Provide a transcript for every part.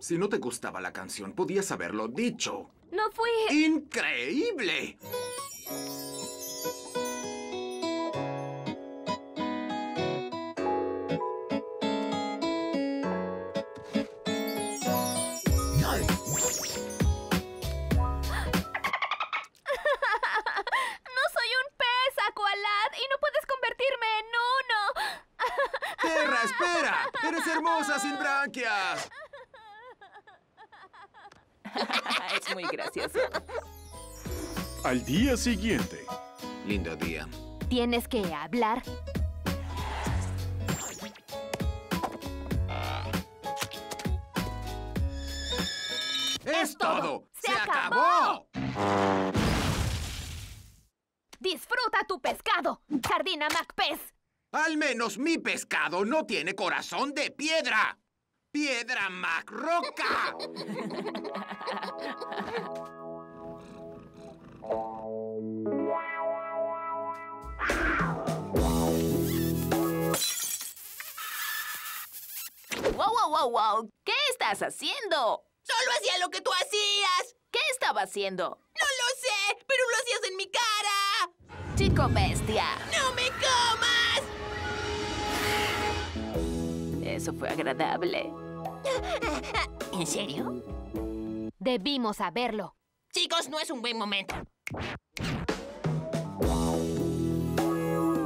Si no te gustaba la canción, podías haberlo dicho. No fui... ¡Increíble! No soy un pez, Aqualad, y no puedes convertirme en uno. ¡Terra, espera! ¡Eres hermosa sin branquias! es muy gracioso. Al día siguiente. Lindo día. Tienes que hablar. ¡Es todo! ¡Se acabó! Disfruta tu pescado, Sardina MacPez. Al menos mi pescado no tiene corazón de piedra. ¡Piedra Macroca! ¡Wow, wow! ¿Qué estás haciendo? ¡Solo hacía lo que tú hacías! ¿Qué estaba haciendo? ¡No lo sé! ¡Pero lo hacías en mi cara! Chico bestia. ¡No me comas! Eso fue agradable. ¿En serio? Debimos saberlo. Chicos, no es un buen momento.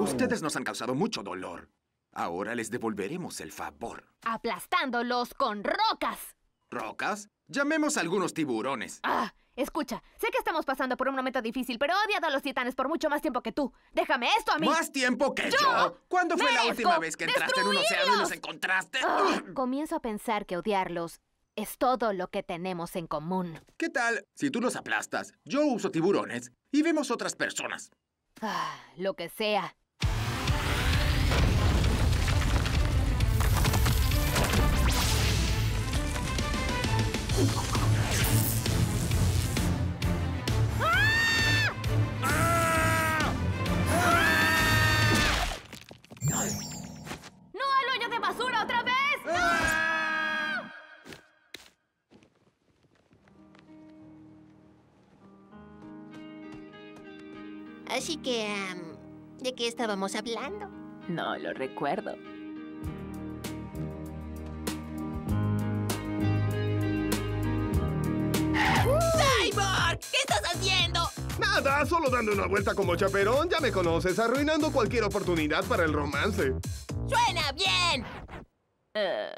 Ustedes nos han causado mucho dolor. Ahora les devolveremos el favor. Aplastándolos con rocas. ¿Rocas? Llamemos a algunos tiburones. Ah, escucha, sé que estamos pasando por un momento difícil, pero he odiado a los titanes por mucho más tiempo que tú. Déjame esto a mí. ¿Más tiempo que yo? ¡Yo! ¿Cuándo fue la ¡Merezco última vez que entraste en un océano y los encontraste? Ah, comienzo a pensar que odiarlos es todo lo que tenemos en común. ¿Qué tal si tú los aplastas, yo uso tiburones y vemos otras personas? Ah, lo que sea. Así que... am, ¿De qué estábamos hablando? No lo recuerdo. ¡Cyborg! ¿Qué estás haciendo? Nada, solo dando una vuelta como chaperón, ya me conoces, arruinando cualquier oportunidad para el romance. ¡Suena bien! Eh,